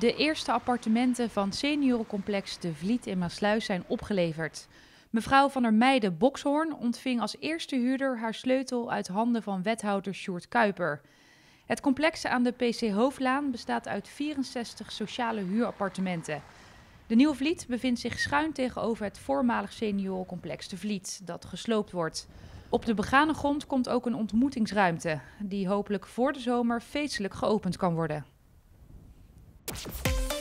De eerste appartementen van seniorencomplex De Vliet in Maasluis zijn opgeleverd. Mevrouw van der Meijden Bokshoorn ontving als eerste huurder haar sleutel uit handen van wethouder Sjoerd Kuiper. Het complex aan de PC Hoofdlaan bestaat uit 64 sociale huurappartementen. De Nieuwe Vliet bevindt zich schuin tegenover het voormalig seniorencomplex De Vliet, dat gesloopt wordt. Op de begane grond komt ook een ontmoetingsruimte, die hopelijk voor de zomer feestelijk geopend kan worden. Thank you.